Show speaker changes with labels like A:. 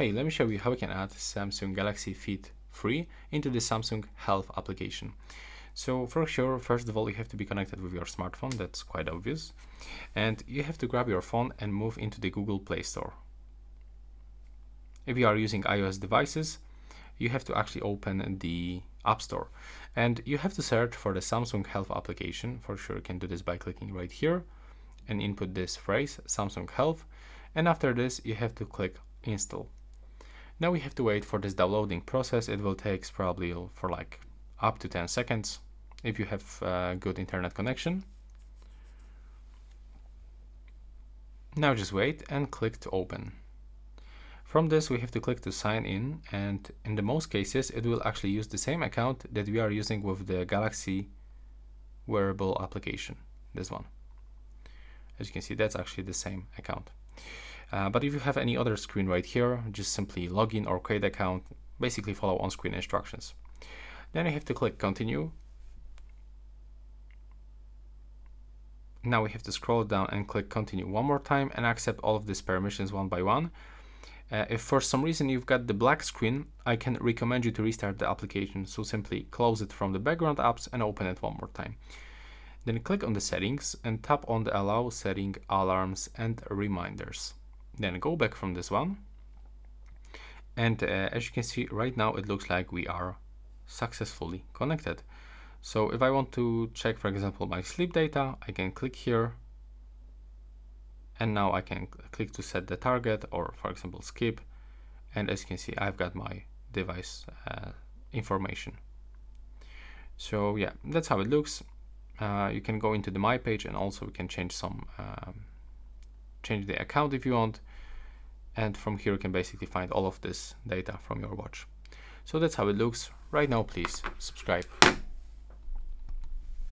A: hey, let me show you how we can add Samsung Galaxy Fit 3 into the Samsung Health application. So for sure, first of all, you have to be connected with your smartphone. That's quite obvious. And you have to grab your phone and move into the Google Play Store. If you are using iOS devices, you have to actually open the App Store and you have to search for the Samsung Health application. For sure, you can do this by clicking right here and input this phrase Samsung Health. And after this, you have to click install. Now we have to wait for this downloading process. It will take probably for like up to 10 seconds if you have a good internet connection. Now just wait and click to open. From this we have to click to sign in and in the most cases it will actually use the same account that we are using with the Galaxy wearable application, this one. As you can see that's actually the same account. Uh, but if you have any other screen right here, just simply log in or create account, basically follow on-screen instructions. Then you have to click continue. Now we have to scroll down and click continue one more time and accept all of these permissions one by one. Uh, if for some reason you've got the black screen, I can recommend you to restart the application. So simply close it from the background apps and open it one more time. Then click on the settings and tap on the allow setting alarms and reminders. Then go back from this one. And uh, as you can see right now, it looks like we are successfully connected. So if I want to check, for example, my sleep data, I can click here. And now I can click to set the target or for example, skip. And as you can see, I've got my device uh, information. So yeah, that's how it looks. Uh, you can go into the my page and also we can change some um, change the account if you want and from here you can basically find all of this data from your watch. So that's how it looks. Right now please subscribe